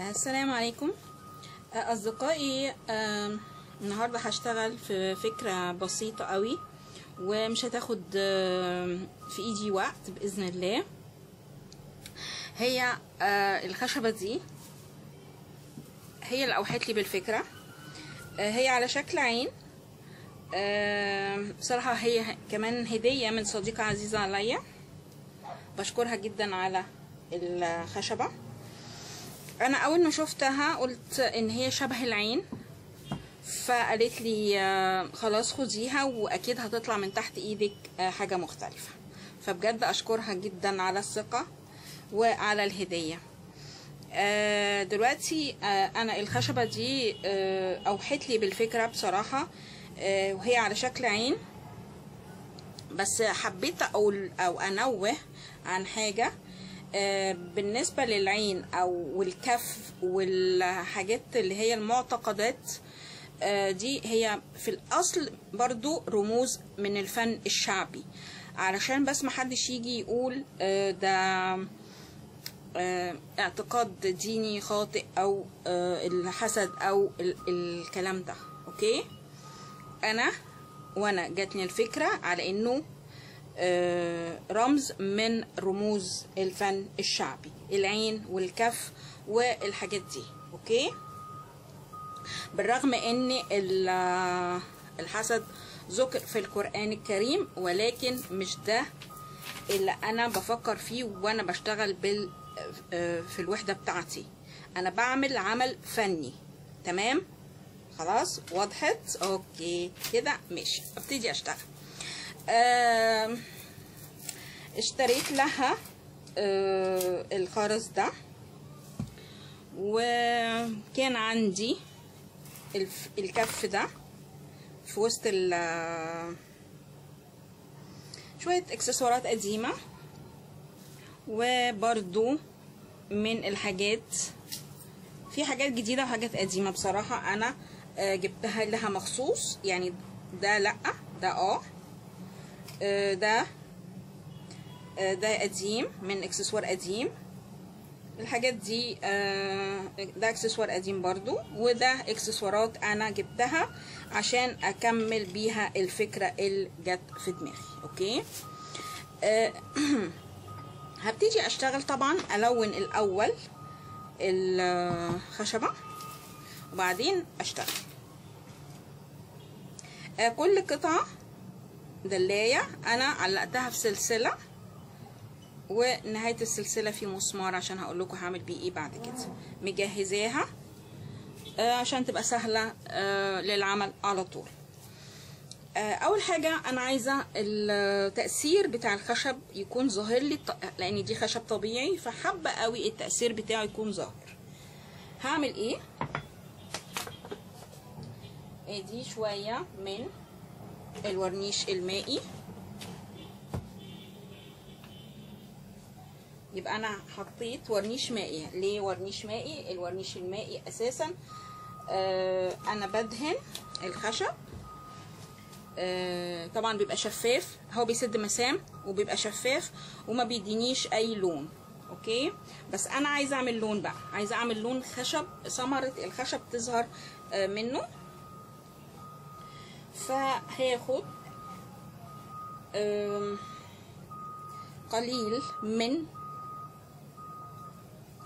السلام عليكم. أصدقائي آم، النهاردة هشتغل في فكرة بسيطة قوي ومش هتاخد في إيدي وقت بإذن الله. هي آه، الخشبة دي هي اللي أوحت لي بالفكرة. آه، هي على شكل عين. آم، بصراحة هي كمان هدية من صديقة عزيزة عليا. بشكرها جدا على الخشبة. أنا أول ما شفتها قلت إن هي شبه العين فقالت لي آه، خلاص خديها وأكيد هتطلع من تحت إيدك آه، حاجة مختلفة. فبجد أشكرها جدا على الثقة وعلى الهدية. آه، دلوقتي أنا الخشبة دي اوحت لي بالفكرة بصراحة آه، وهي على شكل عين. بس حبيت أقول أو أنوه عن حاجة. آه، بالنسبة للعين أو والكف والحاجات اللي هي المعتقدات آه، دي هي في الأصل برضو رموز من الفن الشعبي. علشان بس محدش يجي يقول آه، ده اعتقاد ديني خاطئ آه، الحسد ال- الكلام ده. okay؟ أنا وأنا جاتني الفكرة على آه، رمز من رموز الفن الشعبي العين والكف والحاجات دي أوكي؟ بالرغم إن ال- الحسد ذكر في القرآن الكريم ولكن مش ده اللي أنا بفكر فيه وأنا بشتغل بال آه، في الوحدة بتاعتي. أنا بعمل عمل فني تمام؟ خلاص؟ وضحت أوكي كده ماشي. أبتدي أشتغل. اشتريت لها آه، الخرز ده. وكان عندي الكف ده في وسط ال شوية اكسسوارات قديمة. وبرضو من الحاجات في حاجات جديدة وحاجات قديمة. بصراحة أنا آه، جبتها لها مخصوص يعني ده لأ ده آه. ده آه، ده قديم من إكسسوار قديم. الحاجات دي آه، ده إكسسوار قديم برضو وده إكسسوارات أنا جبتها عشان أكمل بيها الفكرة اللي جت في دماغي okay؟ آه، هبتدي أشتغل طبعا ألون الأول الخشبة وبعدين أشتغل. آه، كل قطعة دلاية أنا علقتها في سلسلة ونهاية السلسلة في مسمار عشان هقول لكم هعمل بيه إيه بعد كده. مجهزاها آه، عشان تبقى سهلة آه، للعمل على طول. آه، أول حاجة أنا عايزة التأثير بتاع الخشب يكون ظاهر لي لأن دي خشب طبيعي فحابة قوي التأثير بتاعه يكون ظاهر. هعمل إيه؟ ادي شوية من الورنيش المائي يبقى أنا حطيت ورنيش مائي ليه ورنيش مائي الورنيش المائي أساسا آه أنا بدهن الخشب آه طبعا بيبقى شفاف. هو بيسد مسام وبيبقى شفاف وما بيدينيش أي لون أوكي؟ بس أنا عايزة أعمل لون بقى. عايزة أعمل لون خشب ثمرة الخشب تظهر آه منه. فهاخد آم، قليل من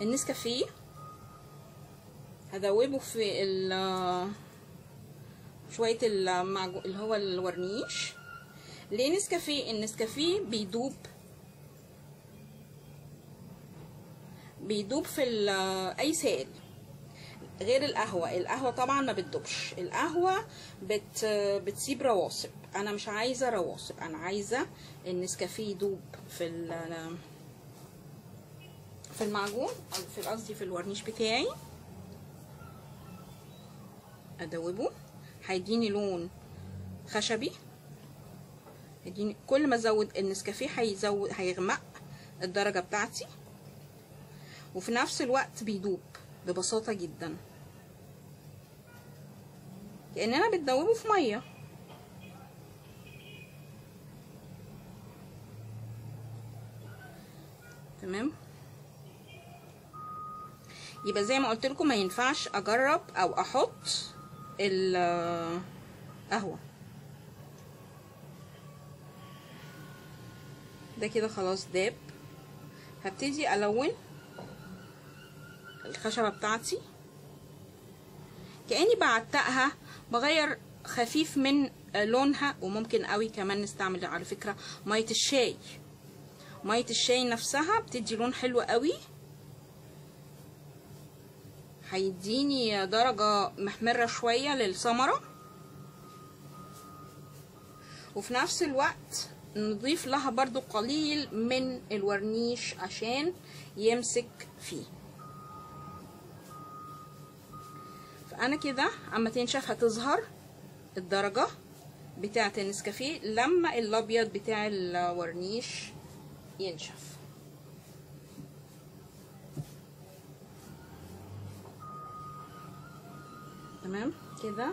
النسكافيه. هدوبه في ال شوية المعجو... اللي هو الورنيش. ليه نسكافيه؟ النسكافيه بيدوب بيدوب في أي سائل. غير القهوة. القهوة طبعا ما بتدوبش. القهوة بت بتسيب رواسب. أنا مش عايزة رواسب. أنا عايزة النسكافيه يدوب في ال في المعجون أو في قصدي في الورنيش بتاعي. أدوبه. هيديني لون خشبي. هيديني كل ما أزود النسكافيه هيزود هيغمق الدرجة بتاعتي. وفي نفس الوقت بيدوب. ببساطة جدا. كأننا بتدوبه في مية. تمام؟ يبقى زي ما قلت لكم ما ينفعش أجرب أو أحط القهوه ده كده خلاص داب. هبتدي ألون الخشبة بتاعتي. كأني بعتقها بغير خفيف من لونها وممكن قوي كمان نستعمل على فكرة مية الشاي. مية الشاي نفسها بتدي لون حلو قوي. هيديني درجة محمرة شوية للثمرة. وفي نفس الوقت نضيف لها برضو قليل من الورنيش عشان يمسك فيه. فانا كده أما تنشف هتظهر الدرجة بتاعة النسكافيه لما الأبيض بتاع الورنيش ينشف. تمام؟ كده؟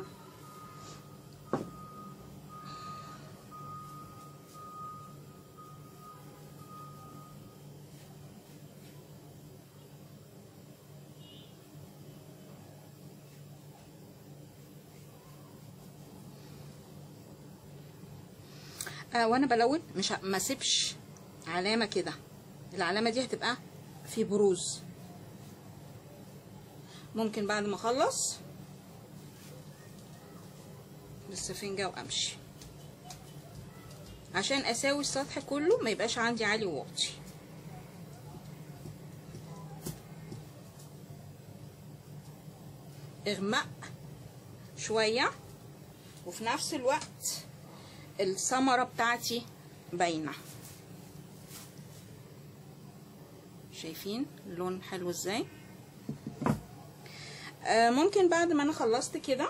آه وأنا بلون مش ما أسيبش علامة كده. العلامة دي هتبقى في بروز. ممكن بعد ما أخلص بالسفنجة وأمشي. عشان أساوي السطح كله ما يبقاش عندي عالي وواطي. اغمق شوية وفي نفس الوقت الثمرة بتاعتي باينة. شايفين اللون حلو إزاي؟ آه ممكن بعد ما أنا خلصت كده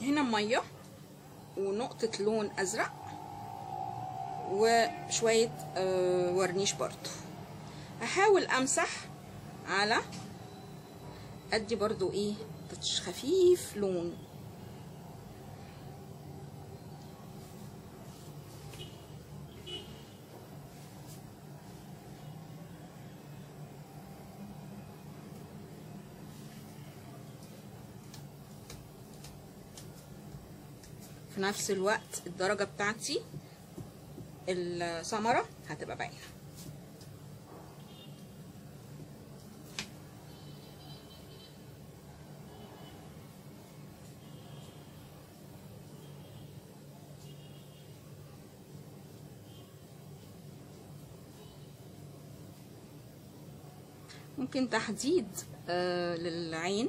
هنا مية ونقطة لون أزرق وشوية آه ورنيش برضو. هحاول امسح على ادي برضو إيه تاتش خفيف لون. في نفس الوقت الدرجة بتاعتي الثمرة هتبقى باينة ممكن تحديد آه للعين.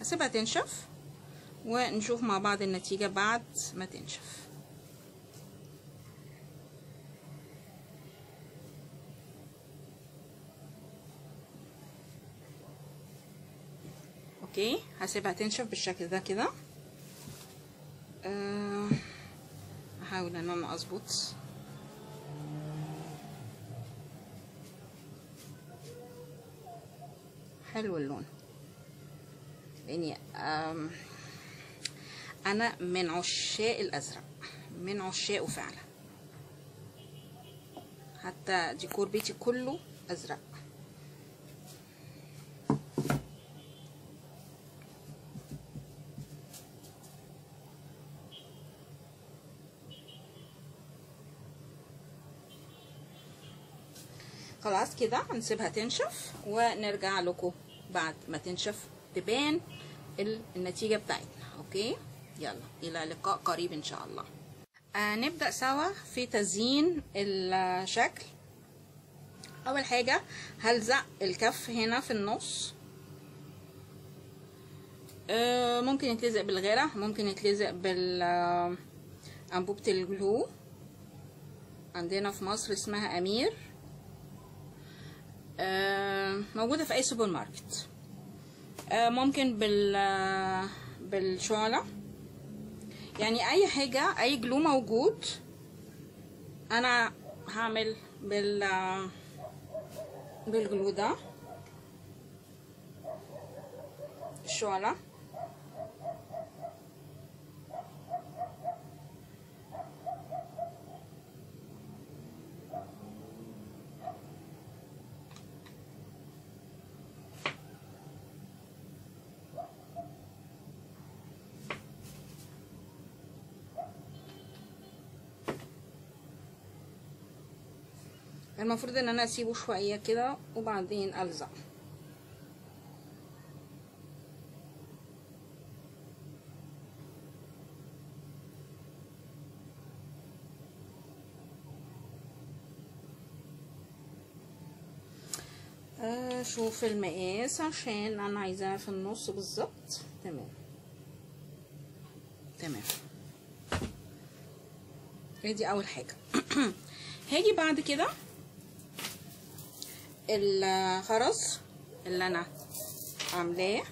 هسيبها تنشف ونشوف مع بعض النتيجة بعد ما تنشف. أوكي هسيبها تنشف بالشكل ده كده هحاول ان أنا اظبط حلو اللون أم، أنا من عشاق الازرق من عشاقه فعلا حتى ديكور بيتي كله ازرق خلاص كده هنسيبها تنشف ونرجع لكم بعد ما تنشف تبان ال- النتيجة بتاعتنا. أوكي؟ يلا إلى لقاء قريب إن شاء الله. آه نبدأ سوا في تزيين الشكل. أول حاجة هلزق الكف هنا في النص. آه ممكن يتلزق بالغيرة ممكن يتلزق بال آه، ال glue. عندنا في مصر اسمها أمير. موجودة في أي سوبر ماركت آه، ممكن بال آه، بالشعلة. يعني أي حاجة أي glue موجود أنا هعمل بال بال glue ده. الشعلة. المفروض إن أنا أسيبه شوية كده وبعدين ألزق. أشوف المقاس عشان أنا عايزاها في النص بالظبط. تمام. تمام. دي أول حاجة. هاجي بعد كده الخرز اللي أنا عاملاه.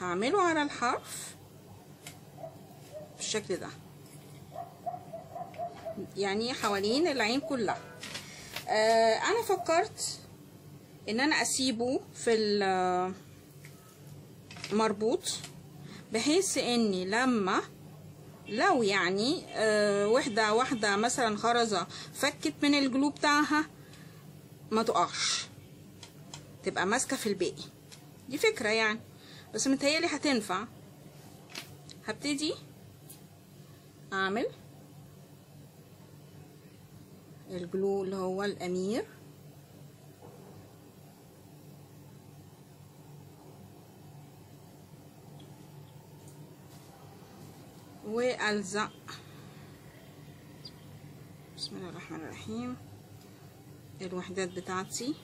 هعمله على الحرف بالشكل ده. يعني حوالين العين كلها. آه أنا فكرت إن أنا أسيبه في المربوط بحيث اني لما لو يعني آه واحدة واحدة مثلا خرزة فكت من الجلو بتاعها ما تقعش. تبقى ماسكة في الباقي. دي فكرة يعني. بس متهيألي هتنفع. هبتدي أعمل الجلو اللي هو الأمير. وألزق. بسم الله الرحمن الرحيم. الوحدات بتاعتي.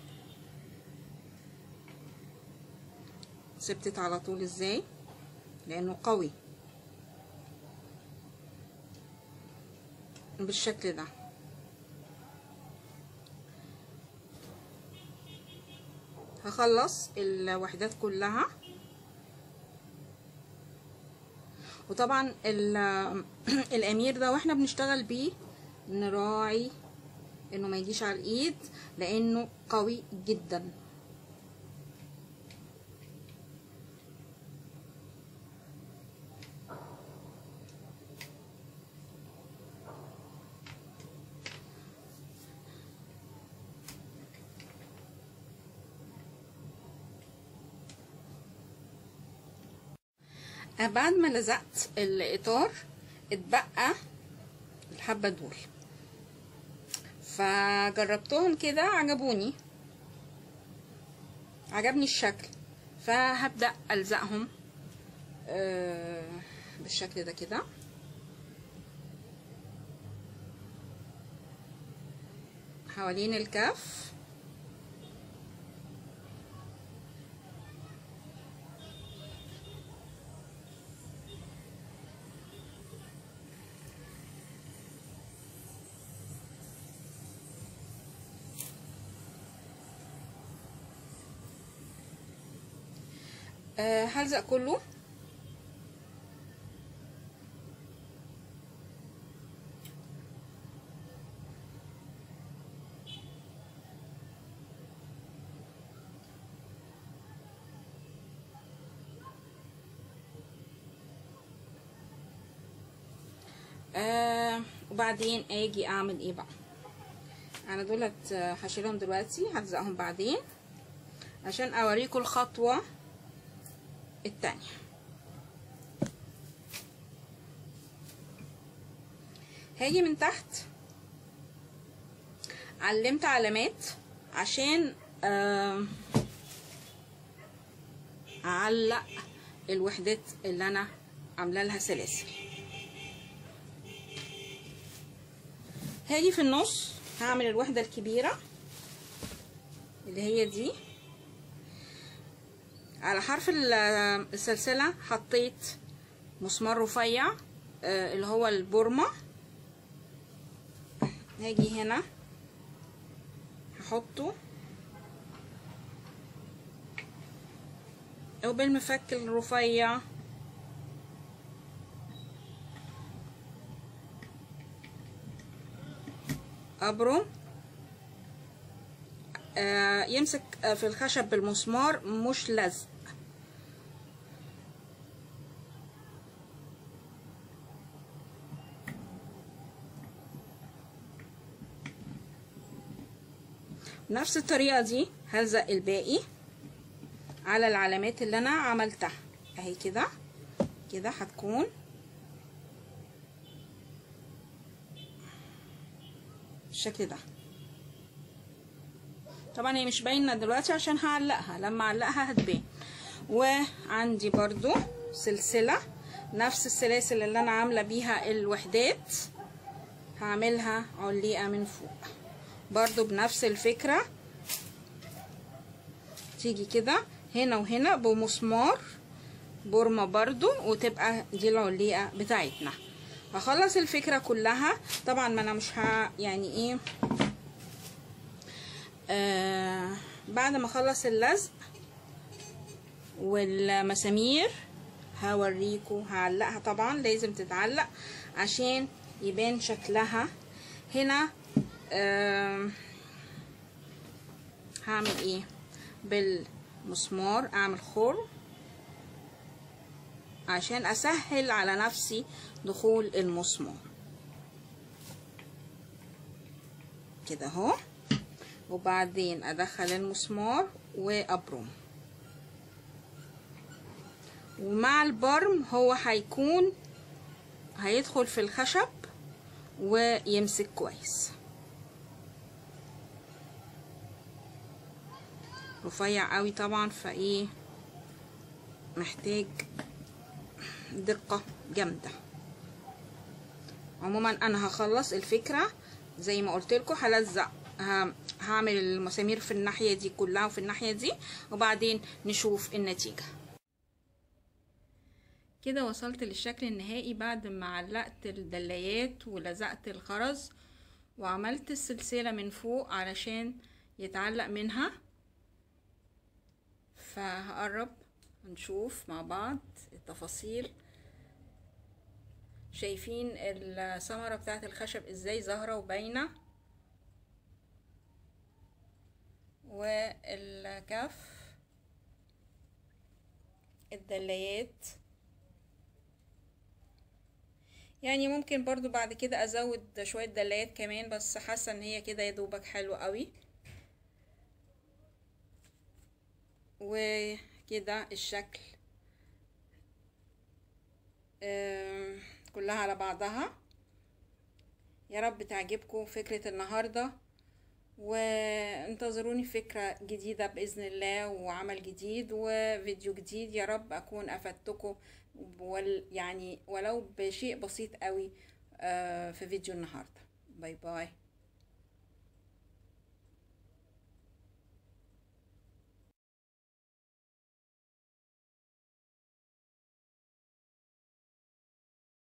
ثبتت على طول إزاي؟ لأنه قوي. بالشكل ده. هخلص الوحدات كلها. وطبعا الأمير ده وإحنا بنشتغل بيه نراعي إنه ما يجيش على الإيد لأنه قوي جدا. بعد ما لزقت الإطار اتبقى الحبة دول. فجربتهم كده عجبوني. عجبني الشكل. فهبدأ ألزقهم آه بالشكل ده كده. حوالين الكف. أه هلزق كله. أه وبعدين آجي أعمل إيه بقى؟ أنا دولت هشيلهم دلوقتي هلزقهم بعدين. عشان أوريكم الخطوة. التانية. هاجي من تحت. علمت علامات عشان أعلق الوحدات اللي أنا عاملة لها سلاسل. هاجي في النص هعمل الوحدة الكبيرة اللي هي دي. على حرف السلسلة حطيت مسمار رفيع آه، اللي هو البورما هاجي هنا. هحطه. وبالمفك الرفيع. أبرم. آه، يمسك آه، في الخشب بالمسمار مش لزق. نفس الطريقة دي هلزق الباقي على العلامات اللي أنا عملتها. أهي كده كده هتكون بالشكل ده. طبعا هي مش باينة دلوقتي عشان هعلقها لما أعلقها هتبان. وعندي برضو سلسلة نفس السلاسل اللي أنا عاملة بيها الوحدات هعملها عليقه من فوق. برضو بنفس الفكرة. تيجي كده هنا وهنا بمسمار بورمة برضو وتبقى دي العليقة بتاعتنا. هخلص الفكرة كلها. طبعا ما أنا مش ها يعني إيه آه بعد ما أخلص اللزق والمسامير هوريكم هعلقها طبعا لازم تتعلق عشان يبان شكلها. هنا هعمل إيه؟ بالمسمار أعمل خرم عشان أسهل على نفسي دخول المسمار. كده أهو. وبعدين أدخل المسمار وأبرم. ومع البرم هو هيكون هيدخل في الخشب ويمسك كويس. رفيع قوي طبعا فإيه محتاج دقة جامدة. عموما أنا هخلص الفكرة زي ما قلت لكم هلزق هعمل المسامير في الناحية دي كلها وفي الناحية دي وبعدين نشوف النتيجة. كده وصلت للشكل النهائي بعد ما علقت الدلايات ولزقت الخرز وعملت السلسلة من فوق علشان يتعلق منها. فهقرب نشوف مع بعض التفاصيل. شايفين الثمرة بتاعت الخشب إزاي ظاهرة وباينة. والكف الدلايات يعني ممكن برضو بعد كده أزود شوية دلايات كمان بس حاسة إن هي كده يدوبك حلو قوي. وكده الشكل كلها على بعضها. يا رب تعجبكم فكرة النهاردة وانتظروني فكرة جديدة بإذن الله وعمل جديد وفيديو جديد. يا رب أكون أفدتكم يعني ولو بشيء بسيط قوي في فيديو النهاردة. باي باي.